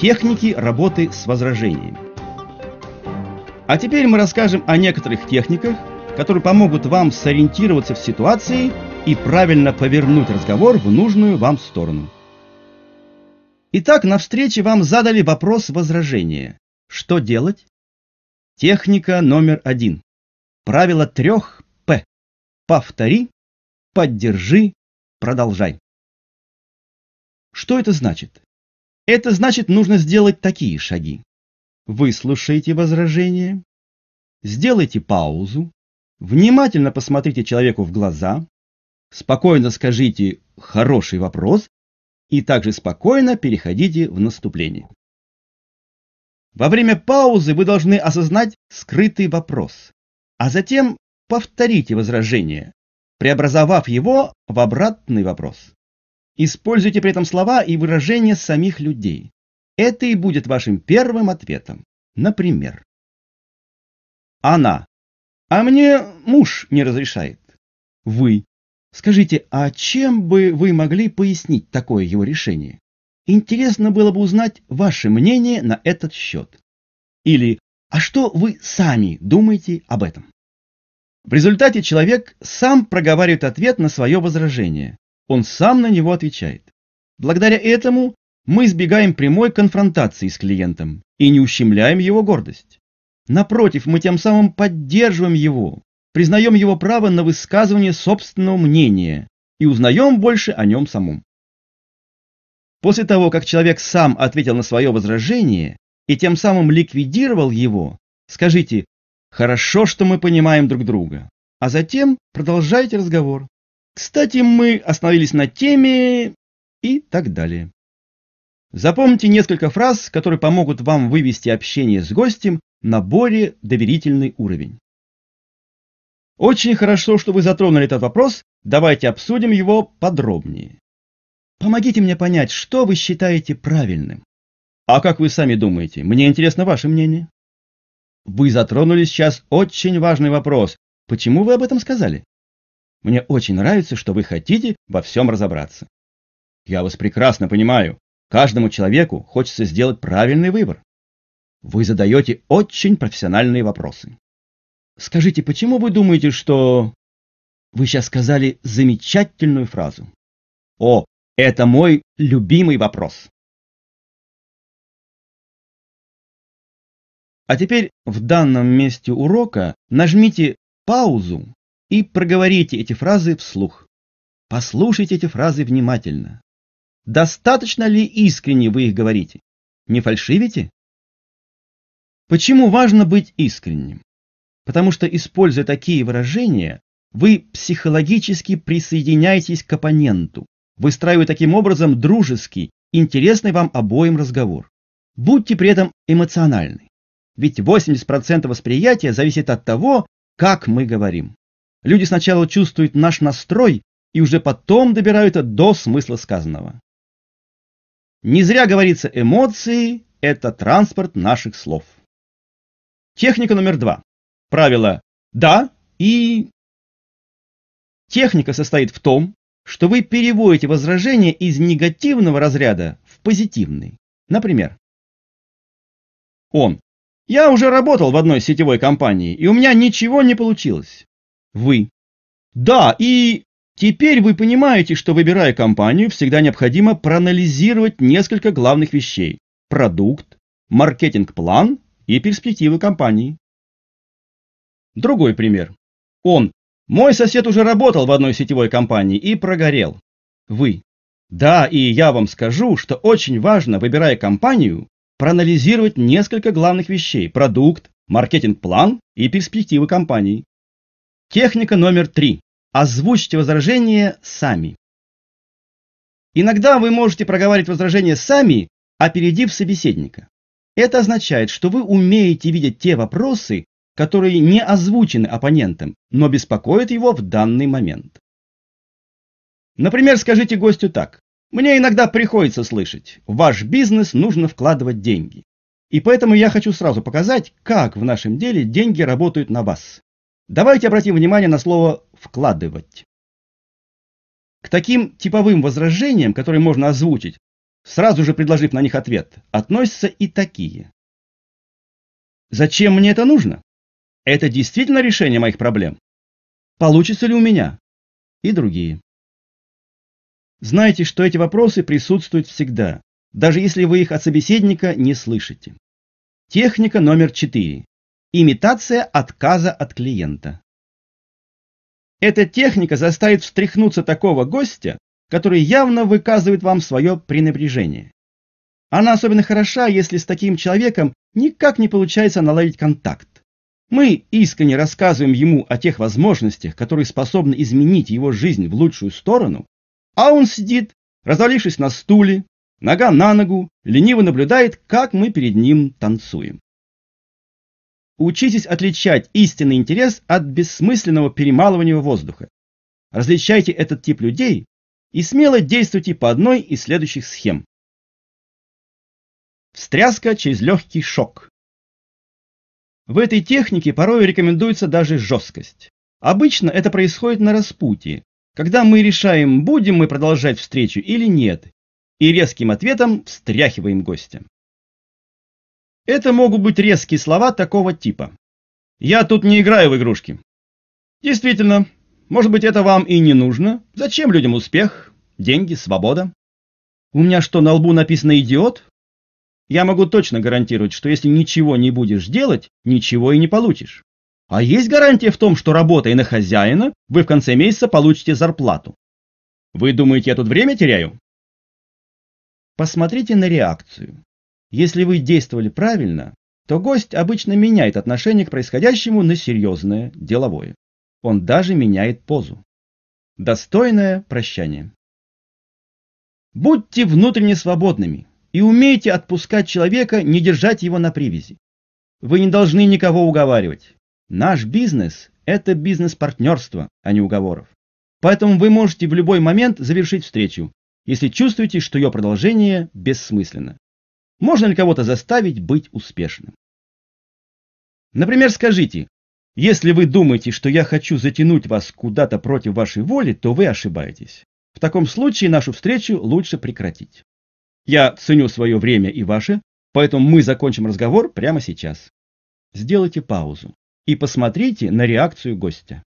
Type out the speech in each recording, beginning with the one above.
Техники работы с возражениями. А теперь мы расскажем о некоторых техниках, которые помогут вам сориентироваться в ситуации и правильно повернуть разговор в нужную вам сторону. Итак, на встрече вам задали вопрос возражения. Что делать? Техника номер один. Правило трех П. Повтори, поддержи, продолжай. Что это значит? Это значит, нужно сделать такие шаги. Выслушайте возражение, сделайте паузу, внимательно посмотрите человеку в глаза, спокойно скажите «хороший вопрос» и также спокойно переходите в наступление. Во время паузы вы должны осознать скрытый вопрос, а затем повторите возражение, преобразовав его в обратный вопрос. Используйте при этом слова и выражения самих людей. Это и будет вашим первым ответом. Например, она. А мне муж не разрешает. Вы. Скажите, а чем бы вы могли пояснить такое его решение? Интересно было бы узнать ваше мнение на этот счет. Или, а что вы сами думаете об этом? В результате человек сам проговаривает ответ на свое возражение, он сам на него отвечает. Благодаря этому мы избегаем прямой конфронтации с клиентом и не ущемляем его гордость. Напротив, мы тем самым поддерживаем его, признаем его право на высказывание собственного мнения и узнаем больше о нем самом. После того, как человек сам ответил на свое возражение и тем самым ликвидировал его, скажите «хорошо, что мы понимаем друг друга», а затем продолжайте разговор. Кстати, мы остановились на теме и так далее. Запомните несколько фраз, которые помогут вам вывести общение с гостем на более доверительный уровень. Очень хорошо, что вы затронули этот вопрос, давайте обсудим его подробнее. Помогите мне понять, что вы считаете правильным. А как вы сами думаете? Мне интересно ваше мнение. Вы затронули сейчас очень важный вопрос. Почему вы об этом сказали? Мне очень нравится, что вы хотите во всем разобраться. Я вас прекрасно понимаю. Каждому человеку хочется сделать правильный выбор. Вы задаете очень профессиональные вопросы. Скажите, почему вы думаете, что... Вы сейчас сказали замечательную фразу. О, это мой любимый вопрос. А теперь в данном месте урока нажмите паузу и проговорите эти фразы вслух. Послушайте эти фразы внимательно. Достаточно ли искренне вы их говорите? Не фальшивите? Почему важно быть искренним? Потому что, используя такие выражения, вы психологически присоединяетесь к оппоненту, выстраивая таким образом дружеский, интересный вам обоим разговор. Будьте при этом эмоциональны, ведь 80% восприятия зависит от того, как мы говорим. Люди сначала чувствуют наш настрой и уже потом добираются до смысла сказанного. Не зря говорится эмоции – это транспорт наших слов. Техника номер два. Правило «да» и... Техника состоит в том, что вы переводите возражение из негативного разряда в позитивный. Например, он. Я уже работал в одной сетевой компании, и у меня ничего не получилось. Вы. Да, и теперь вы понимаете, что выбирая компанию, всегда необходимо проанализировать несколько главных вещей. Продукт, маркетинг-план и перспективы компании. Другой пример. Он. Мой сосед уже работал в одной сетевой компании и прогорел. Вы. Да, и я вам скажу, что очень важно, выбирая компанию, проанализировать несколько главных вещей. Продукт, маркетинг-план и перспективы компании. Техника номер три. Озвучьте возражение сами. Иногда вы можете проговаривать возражение сами, опередив собеседника. Это означает, что вы умеете видеть те вопросы, которые не озвучены оппонентом, но беспокоят его в данный момент. Например, скажите гостю так. Мне иногда приходится слышать, в ваш бизнес нужно вкладывать деньги. И поэтому я хочу сразу показать, как в нашем деле деньги работают на вас. Давайте обратим внимание на слово «вкладывать». К таким типовым возражениям, которые можно озвучить, сразу же предложив на них ответ, относятся и такие. Зачем мне это нужно? Это действительно решение моих проблем? Получится ли у меня? И другие. Знайте, что эти вопросы присутствуют всегда, даже если вы их от собеседника не слышите. Техника номер 4. Имитация отказа от клиента. Эта техника заставит встряхнуться такого гостя, который явно выказывает вам свое пренебрежение. Она особенно хороша, если с таким человеком никак не получается наладить контакт. Мы искренне рассказываем ему о тех возможностях, которые способны изменить его жизнь в лучшую сторону, а он сидит, развалившись на стуле, нога на ногу, лениво наблюдает, как мы перед ним танцуем. Учитесь отличать истинный интерес от бессмысленного перемалывания воздуха. Различайте этот тип людей и смело действуйте по одной из следующих схем. Встряска через легкий шок. В этой технике порой рекомендуется даже жесткость. Обычно это происходит на распутье, когда мы решаем, будем мы продолжать встречу или нет, и резким ответом встряхиваем гостя. Это могут быть резкие слова такого типа. «Я тут не играю в игрушки». Действительно, может быть это вам и не нужно. Зачем людям успех, деньги, свобода? У меня что, на лбу написано «идиот»? Я могу точно гарантировать, что если ничего не будешь делать, ничего и не получишь. А есть гарантия в том, что работая на хозяина, вы в конце месяца получите зарплату. Вы думаете, я тут время теряю? Посмотрите на реакцию. Если вы действовали правильно, то гость обычно меняет отношение к происходящему на серьезное, деловое. Он даже меняет позу. Достойное прощание. Будьте внутренне свободными и умейте отпускать человека, не держать его на привязи. Вы не должны никого уговаривать. Наш бизнес – это бизнес-партнерство, а не уговоров. Поэтому вы можете в любой момент завершить встречу, если чувствуете, что ее продолжение бессмысленно. Можно ли кого-то заставить быть успешным? Например, скажите, если вы думаете, что я хочу затянуть вас куда-то против вашей воли, то вы ошибаетесь. В таком случае нашу встречу лучше прекратить. Я ценю свое время и ваше, поэтому мы закончим разговор прямо сейчас. Сделайте паузу и посмотрите на реакцию гостя.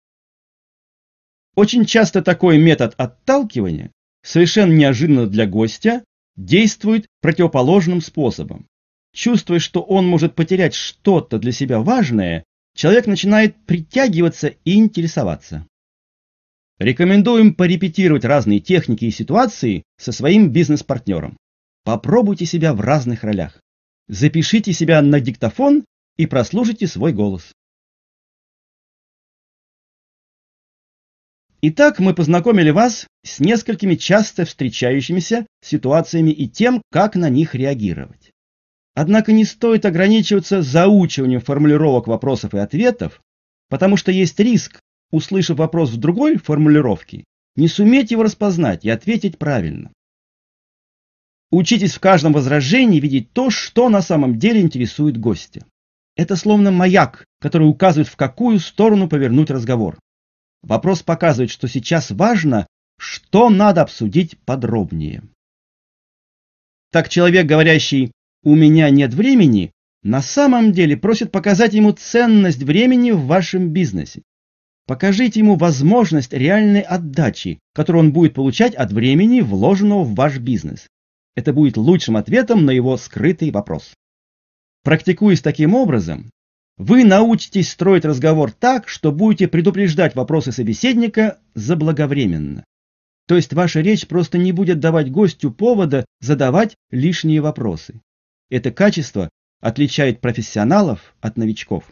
Очень часто такой метод отталкивания, совершенно неожиданно для гостя, действует противоположным способом. Чувствуя, что он может потерять что-то для себя важное, человек начинает притягиваться и интересоваться. Рекомендуем порепетировать разные техники и ситуации со своим бизнес-партнером. Попробуйте себя в разных ролях. Запишите себя на диктофон и прослушайте свой голос. Итак, мы познакомили вас с несколькими часто встречающимися ситуациями и тем, как на них реагировать. Однако не стоит ограничиваться заучиванием формулировок вопросов и ответов, потому что есть риск, услышав вопрос в другой формулировке, не суметь его распознать и ответить правильно. Учитесь в каждом возражении видеть то, что на самом деле интересует гостя. Это словно маяк, который указывает, в какую сторону повернуть разговор. Вопрос показывает, что сейчас важно, что надо обсудить подробнее. Так человек, говорящий «у меня нет времени», на самом деле просит показать ему ценность времени в вашем бизнесе. Покажите ему возможность реальной отдачи, которую он будет получать от времени, вложенного в ваш бизнес. Это будет лучшим ответом на его скрытый вопрос. Практикуясь таким образом, вы научитесь строить разговор так, что будете предупреждать вопросы собеседника заблаговременно. То есть ваша речь просто не будет давать гостю повода задавать лишние вопросы. Это качество отличает профессионалов от новичков.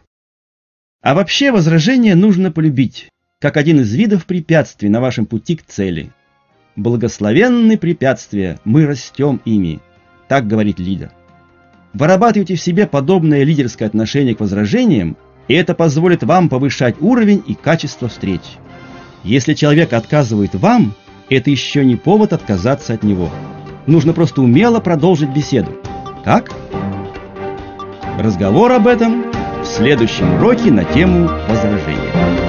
А вообще возражение нужно полюбить, как один из видов препятствий на вашем пути к цели. Благословенны препятствия, мы растем ими, так говорит лидер. Вырабатывайте в себе подобное лидерское отношение к возражениям, и это позволит вам повышать уровень и качество встреч. Если человек отказывает вам, это еще не повод отказаться от него. Нужно просто умело продолжить беседу. Как? Разговор об этом в следующем уроке на тему возражения.